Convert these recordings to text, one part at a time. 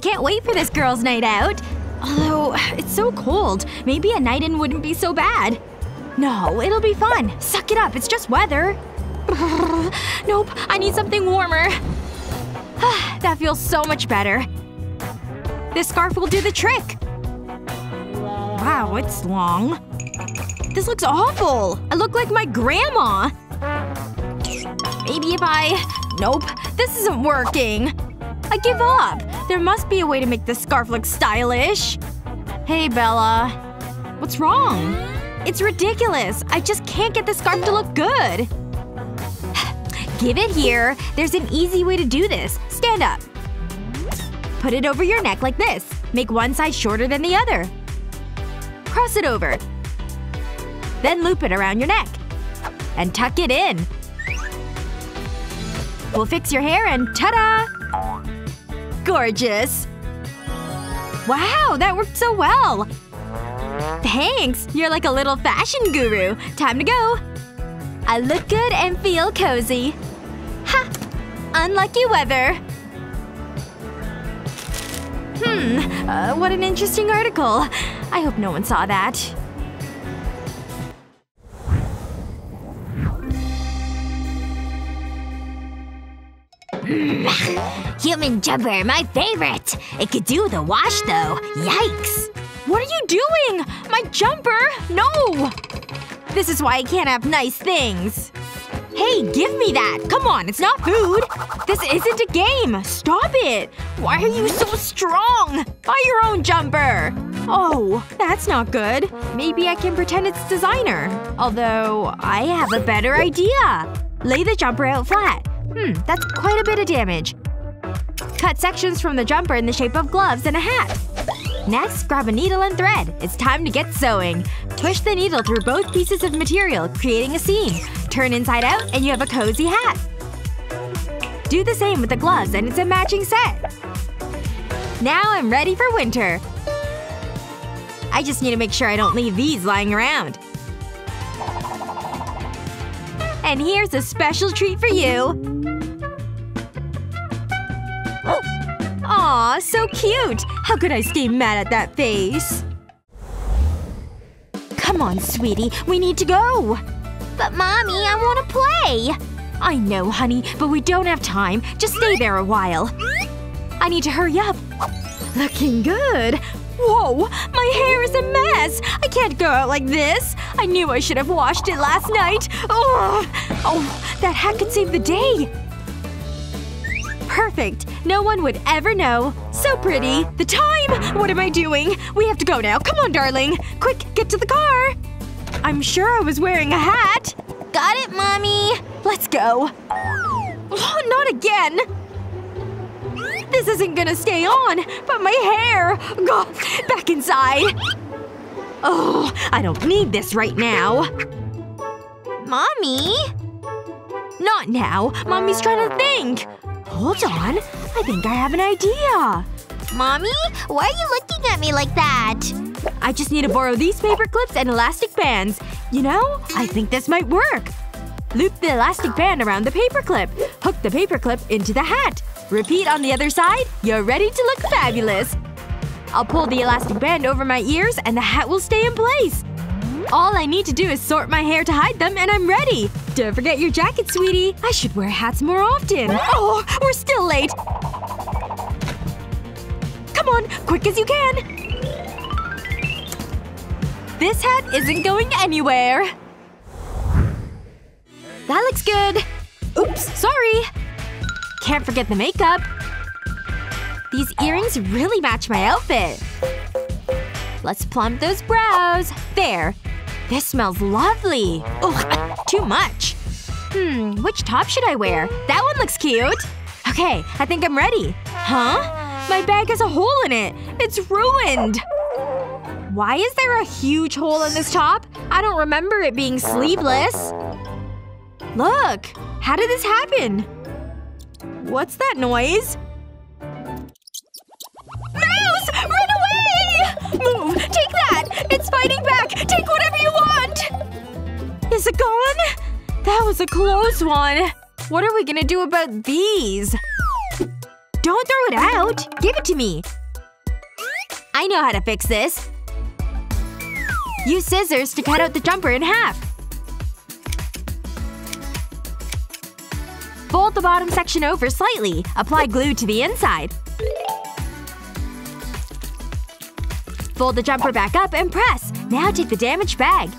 can't wait for this girls' night out. Although, it's so cold. Maybe a night in wouldn't be so bad. No, it'll be fun. Suck it up, it's just weather. nope, I need something warmer. that feels so much better. This scarf will do the trick. Wow, it's long. This looks awful! I look like my grandma! Maybe if I… Nope. This isn't working. I give up. There must be a way to make this scarf look stylish. Hey, Bella. What's wrong? It's ridiculous. I just can't get the scarf to look good. Give it here. There's an easy way to do this. Stand up. Put it over your neck like this. Make one side shorter than the other. Cross it over. Then loop it around your neck. And tuck it in. We'll fix your hair and ta-da! Gorgeous! Wow, that worked so well! Thanks! You're like a little fashion guru. Time to go! I look good and feel cozy. Ha! Unlucky weather. Hmm. Uh, what an interesting article. I hope no one saw that. Human jumper, my favorite! It could do the wash though. Yikes! What are you doing? My jumper! No! This is why I can't have nice things. Hey, give me that! Come on, it's not food! This isn't a game! Stop it! Why are you so strong? Buy your own jumper! Oh, that's not good. Maybe I can pretend it's designer. Although, I have a better idea! Lay the jumper out flat. Hmm, that's quite a bit of damage. Cut sections from the jumper in the shape of gloves and a hat. Next, grab a needle and thread. It's time to get sewing. Push the needle through both pieces of material, creating a seam. Turn inside out and you have a cozy hat. Do the same with the gloves and it's a matching set. Now I'm ready for winter. I just need to make sure I don't leave these lying around. And here's a special treat for you. Aw, so cute! How could I stay mad at that face? Come on, sweetie. We need to go! But mommy, I wanna play! I know, honey, but we don't have time. Just stay there a while. I need to hurry up. Looking good. Whoa! My hair is a mess! I can't go out like this! I knew I should have washed it last night! Ugh. Oh, that hat could save the day! Perfect! No one would ever know. So pretty. The time! What am I doing? We have to go now. Come on, darling. Quick, get to the car! I'm sure I was wearing a hat. Got it, mommy! Let's go. Oh, not again! This isn't gonna stay on! But my hair! Go back inside! Oh, I don't need this right now. Mommy? Not now. Mommy's trying to think. Hold on. I think I have an idea. Mommy? Why are you looking at me like that? I just need to borrow these paper clips and elastic bands. You know, I think this might work. Loop the elastic band around the paper clip. Hook the paper clip into the hat. Repeat on the other side. You're ready to look fabulous. I'll pull the elastic band over my ears and the hat will stay in place. All I need to do is sort my hair to hide them and I'm ready! Don't forget your jacket, sweetie! I should wear hats more often! Oh! We're still late! Come on! Quick as you can! This hat isn't going anywhere! That looks good! Oops, sorry! Can't forget the makeup. These earrings really match my outfit. Let's plump those brows. There. This smells lovely. Ugh, too much. Hmm, which top should I wear? That one looks cute. Okay, I think I'm ready. Huh? My bag has a hole in it. It's ruined. Why is there a huge hole in this top? I don't remember it being sleeveless. Look! How did this happen? What's that noise? That was a close one. What are we gonna do about these? Don't throw it out! Give it to me! I know how to fix this. Use scissors to cut out the jumper in half. Fold the bottom section over slightly. Apply glue to the inside. Fold the jumper back up and press. Now take the damaged bag.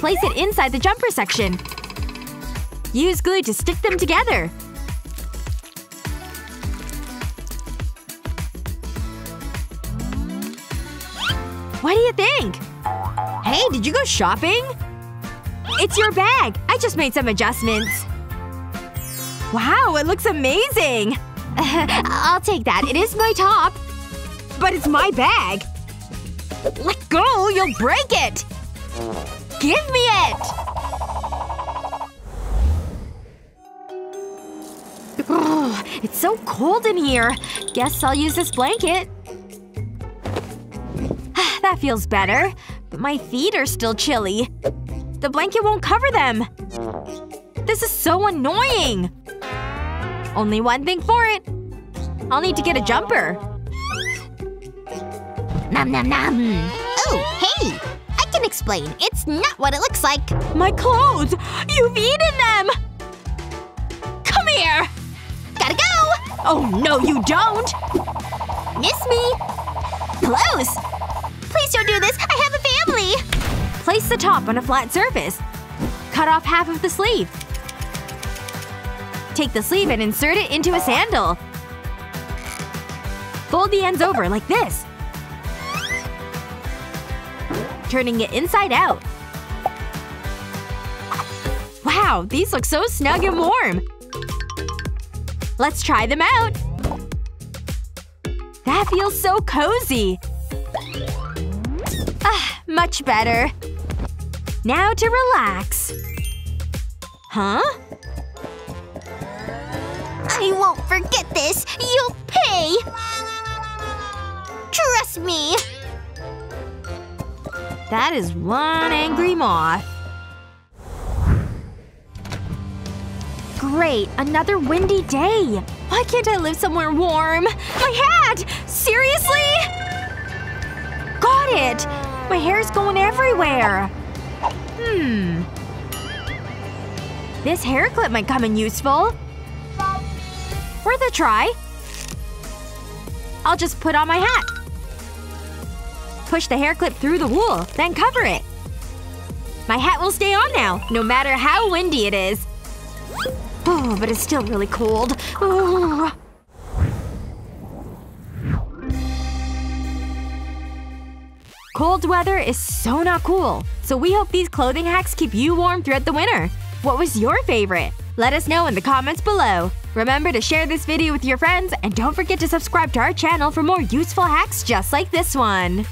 Place it inside the jumper section. Use glue to stick them together. What do you think? Hey, did you go shopping? It's your bag! I just made some adjustments. Wow, it looks amazing! I'll take that. It is my top. But it's my bag. Let go! You'll break it! Give me it! Ugh, it's so cold in here. Guess I'll use this blanket. Ah, that feels better. But my feet are still chilly. The blanket won't cover them. This is so annoying! Only one thing for it. I'll need to get a jumper. Nom nom nom. Oh, hey! I can explain. Not what it looks like. My clothes! You've eaten them! Come here! Gotta go! Oh no you don't! Miss me? Close! Please don't do this! I have a family! Place the top on a flat surface. Cut off half of the sleeve. Take the sleeve and insert it into a sandal. Fold the ends over like this. Turning it inside out. Wow, these look so snug and warm! Let's try them out! That feels so cozy! Ah, much better. Now to relax. Huh? I won't forget this! You'll pay! Trust me! That is one angry moth. Great, another windy day. Why can't I live somewhere warm? My hat! Seriously? Got it! My hair's going everywhere. Hmm. This hair clip might come in useful. Worth a try. I'll just put on my hat. Push the hair clip through the wool, then cover it. My hat will stay on now, no matter how windy it is. Oh, but it's still really cold. Oh. Cold weather is so not cool, so we hope these clothing hacks keep you warm throughout the winter. What was your favorite? Let us know in the comments below. Remember to share this video with your friends, and don't forget to subscribe to our channel for more useful hacks just like this one.